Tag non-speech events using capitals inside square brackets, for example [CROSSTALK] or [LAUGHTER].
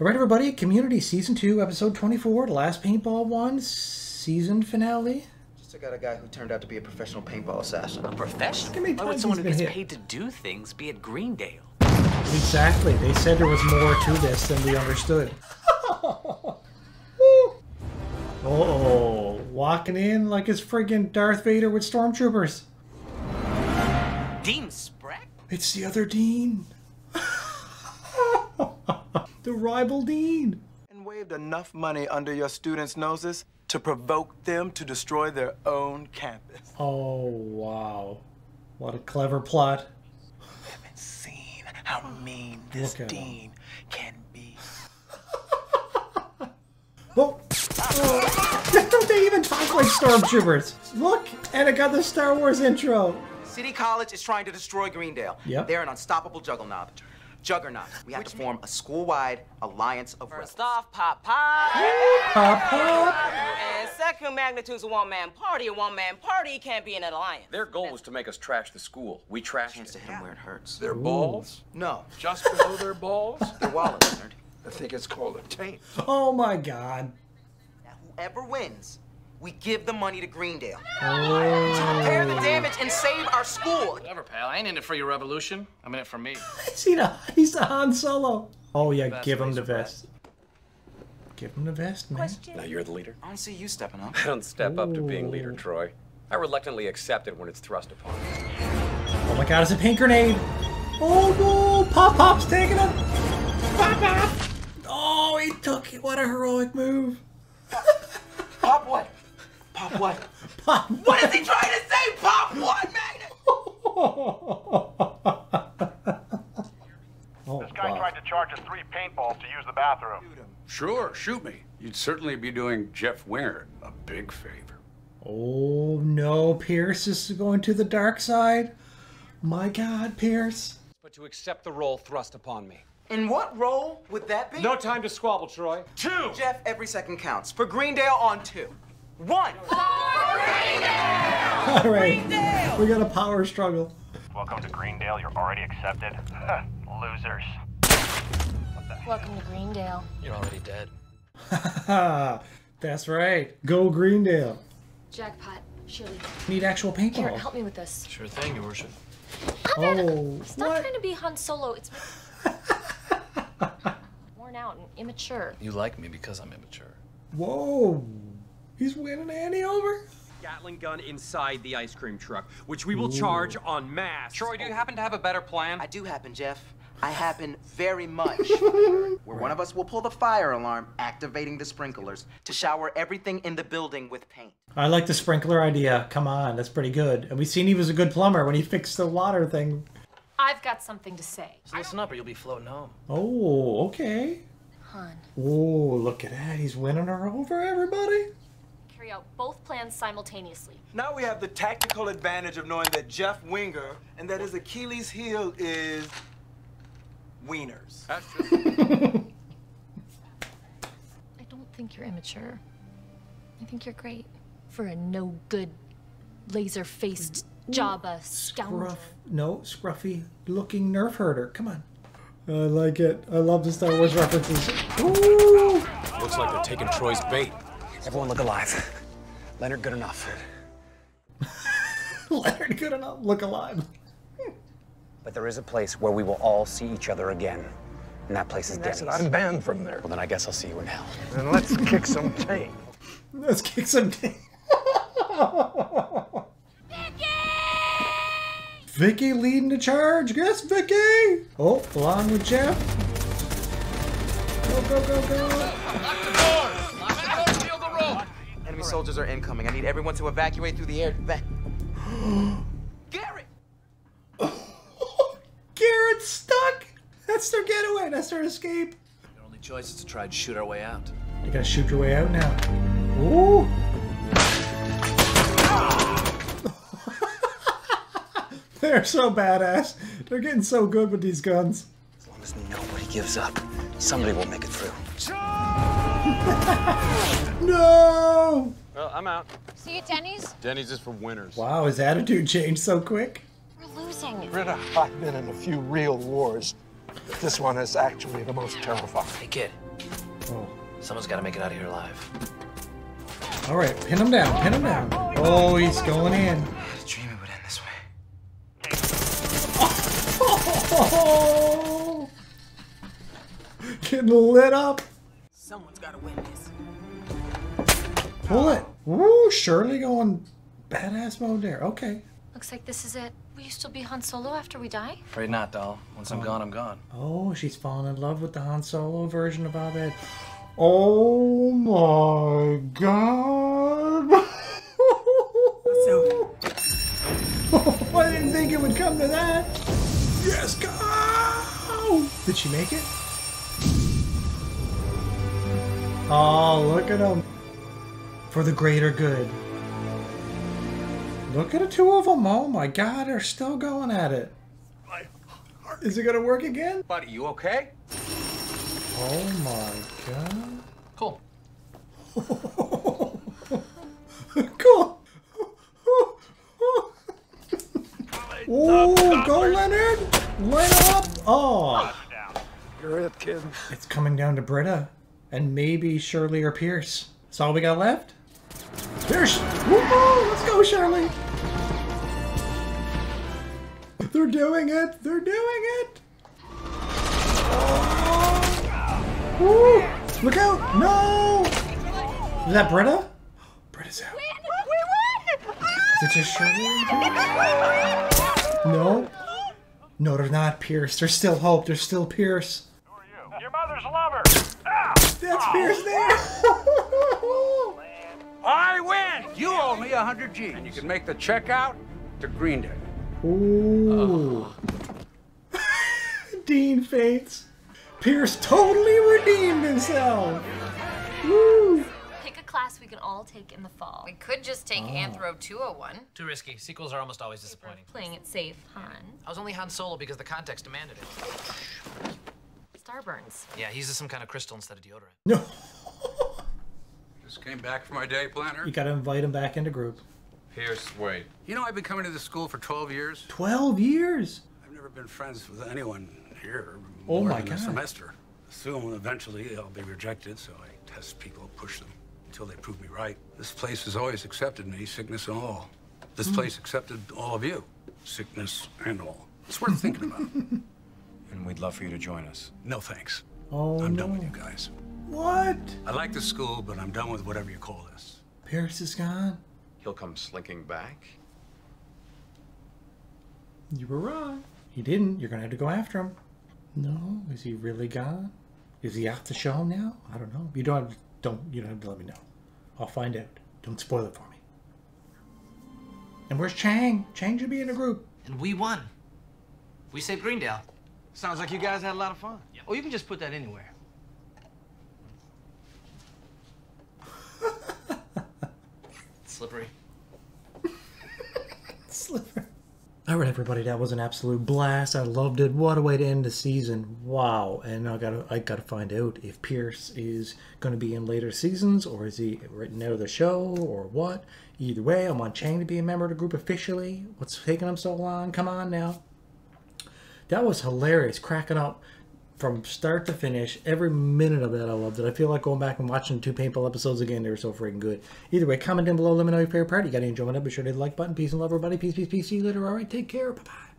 All right, everybody. Community Season 2, Episode 24, the last paintball one, season finale. Just got a guy who turned out to be a professional paintball assassin. A professional? Why would someone he's who gets hit? paid to do things be at Greendale? Exactly. They said there was more to this than we understood. [LAUGHS] oh, walking in like it's friggin' Darth Vader with stormtroopers. Dean Spreck? It's the other Dean. The rival Dean. and waved enough money under your students' noses to provoke them to destroy their own campus. Oh, wow. What a clever plot. Haven't seen how mean this Look him. dean can be. [LAUGHS] Oh. oh. [LAUGHS] Don't they even talk like stormtroopers? Look, and it got the Star Wars intro. City College is trying to destroy Greendale. Yep. They're an unstoppable juggernaut. Juggernaut. We have to form a school-wide alliance of rebels. First off, pop pop. Pop, pop. And second magnitude's a one-man party. A one-man party can't be an alliance. Their goal was to make us trash the school. We trashed Chance to it. hit them where it hurts. Their balls? No, Just below their balls? [LAUGHS] their wallets, Leonard. I think it's called a taint. Oh my god. Now, whoever wins, we give the money to Greendale. Oh. Repair the damage and save our school. Whatever, pal. I ain't in it for your revolution. I'm in it for me. [LAUGHS] Is he the, he's the Han Solo. Oh yeah, Best give him the vest. Give him the vest, man. Now you're the leader. I don't see you stepping up. [LAUGHS] I don't step up to being leader, Troy. I reluctantly accept it when it's thrust upon me. Oh my god, it's a pink grenade. Oh no, Pop Pop's taking him. Pop Pop. Oh, he took it. What a heroic move. Pop what? Pop what? [LAUGHS] Pop. What is he trying to say? Pop what, Magnus? [LAUGHS] Oh, This guy wow. tried to charge us three paintballs to use the bathroom. Sure, shoot me. You'd certainly be doing Jeff Winger a big favor. Oh no, Pierce is going to the dark side. My god, Pierce. but to accept the role thrust upon me. In what role would that be? No time to squabble, Troy. Two! Jeff, every second counts. For Greendale on two. One. All right, we got a power struggle. Welcome to Greendale. You're already accepted. [LAUGHS] Losers. Welcome to Greendale. You're already dead. [LAUGHS] That's right. Go Greendale. Jackpot. Shirley. Need actual Here, paintball. help me with this. Sure thing, your worship. Oh, Stop what? trying to be Han Solo. It's [LAUGHS] worn out and immature. You like me because I'm immature. Whoa. He's winning Annie over? Gatling gun inside the ice cream truck, which we will charge en masse. Troy, do you happen to have a better plan? I do happen, Jeff. I happen very much. [LAUGHS] Where one of us will pull the fire alarm, activating the sprinklers to shower everything in the building with paint. I like the sprinkler idea. Come on, that's pretty good. And we seen he was a good plumber when he fixed the water thing. I've got something to say. So listen up or you'll be floating home. Oh, okay. Han, Oh, look at that. He's winning her over, everybody. Carry out both plans simultaneously. Now we have the tactical advantage of knowing that Jeff Winger and that his Achilles heel is wieners. That's just [LAUGHS] I don't think you're immature. I think you're great. For a no good, laser faced Jabba scoundrel. Scruff. No, scruffy looking nerf herder. Come on. I like it. I love the Star Wars references. Ooh. Looks like they're taking Troy's bait. Everyone look alive. Leonard, good enough. [LAUGHS] Leonard good enough. Look alive. But there is a place where we will all see each other again. And that place is That's Denny's. it. I'm banned from there. Well, then I guess I'll see you in hell. And let's kick some taint. Let's kick some tail. Vicky Vicky leading the charge. Yes, Vicky. Oh, along with Jeff. Go, go, go, go. Lock the doors! Lock the doors, seal the rope! Enemy soldiers are incoming. I need everyone to evacuate through the air. Va- [GASPS] Garrett! [LAUGHS] Garrett's stuck. That's their getaway. That's their escape. Your only choice is to try and shoot our way out. You gotta shoot your way out now. Ooh. [LAUGHS] They're so badass. They're getting so good with these guns. As long as nobody gives up, somebody will make it through. [LAUGHS] No! Well, I'm out. See you at Denny's? Denny's is for winners. Wow, his attitude changed so quick. We're losing. Britta, I've been in a few real wars. But this one is actually the most terrifying. Hey, kid. Oh. Someone's got to make it out of here alive. All right, pin him down, pin him down. Oh, he's going in. I had a dream it would end this way. Oh, [LAUGHS] getting lit up. Someone's got to win this. Pull it. Woo, Shirley going badass mode there. Okay. Looks like this is it. Will you still be Han Solo after we die? Afraid not, doll. Once I'm gone, I'm gone. Oh, she's fallen in love with the Han Solo version of Abed. Oh my god. [LAUGHS] I didn't think it would come to that. Yes, go! Did she make it? Oh, look at them. For the greater good. Look at the two of them. Oh my god, they're still going at it. Is it gonna work again? Buddy, you okay? Oh my god. Cool. [LAUGHS] cool. [LAUGHS] Oh, go Leonard! Light up! Oh, You're it, kid. it's coming down to Britta, and maybe Shirley or Pierce. That's all we got left. Pierce! Woo! Let's go, Shirley. They're doing it. They're doing it. Oh. Woo! Look out! No! Is that Britta? Britta's out. Is it just Shirley? No. No, they're not Pierce. There's still hope. There's still Pierce. Who are you? Your mother's lover. Ah! That's Pierce there. [LAUGHS] I win! You owe me hundred G's. And you can make the check out to Greendale. Ooh. [LAUGHS] Dean faints. Pierce totally redeemed himself. Woo. Pick a class we can all take in the fall. We could just take Oh. Anthro 201. Too risky. Sequels are almost always disappointing. Playing it safe, Han. I was only Han Solo because the context demanded it. Starburns. Yeah, he uses some kind of crystal instead of deodorant. No. [LAUGHS] Just came back from my day planner. You gotta invite him back into group. Pierce, wait. You know, I've been coming to this school for 12 years. 12 years. I've never been friends with anyone here Oh more my than God. a semester. Assume eventually I'll be rejected, so I test people, push them until they prove me right. This place has always accepted me, sickness and all. This Hmm. place accepted all of you, sickness and all. It's worth thinking about. [LAUGHS] And we'd love for you to join us. No thanks. Oh I'm no. done with you guys. What? I like the school, but I'm done with whatever you call this. Pierce is gone. He'll come slinking back. You were wrong. He didn't. You're gonna have to go after him. No, is he really gone? Is he off the show now? I don't know. You don't have, don't you don't have to let me know. I'll find out. Don't spoil it for me. And where's Chang? Chang should be in a group. And we won. We saved Greendale. Sounds like you guys had a lot of fun. Oh, you can just put that anywhere. [LAUGHS] Slippery. [LAUGHS] Sliver. All right, everybody, that was an absolute blast. I loved it. What a way to end the season! Wow. And I gotta, I gotta find out if Pierce is going to be in later seasons, or is he written out of the show, or what. Either way, I want Chang to be a member of the group officially. What's taking him so long? Come on now. That was hilarious, cracking up from start to finish. Every minute of that, I loved it. I feel like going back and watching two paintball episodes again. They were so freaking good. Either way, comment down below. Let me know your favorite part. You got any enjoyment? Be sure to hit the like button. Peace and love, everybody. Peace, peace, peace. See you later. All right, take care. Bye bye.